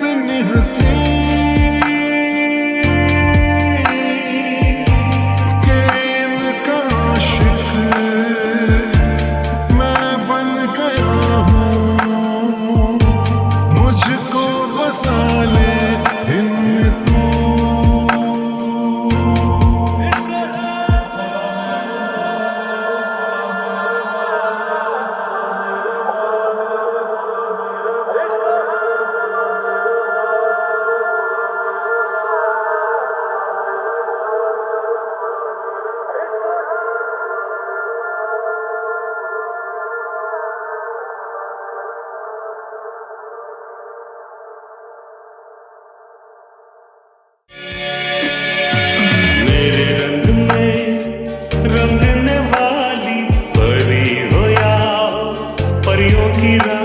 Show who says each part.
Speaker 1: तेरी awesome.
Speaker 2: karaoke.